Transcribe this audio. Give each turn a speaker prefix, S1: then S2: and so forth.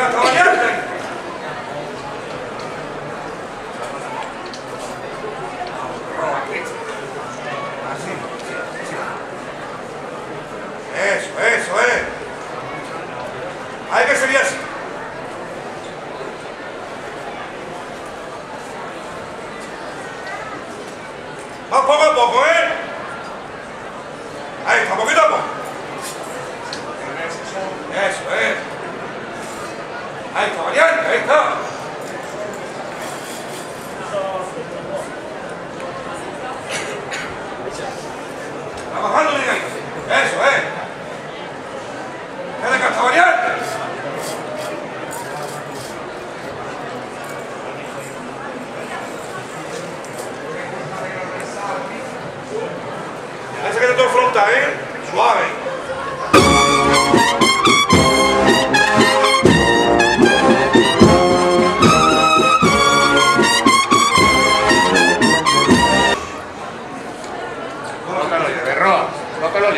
S1: venga. Eso, eso, eh. Hay que seguir. Frontal, ¿eh? Suave.
S2: Colócalo libre, Roa. Colócalo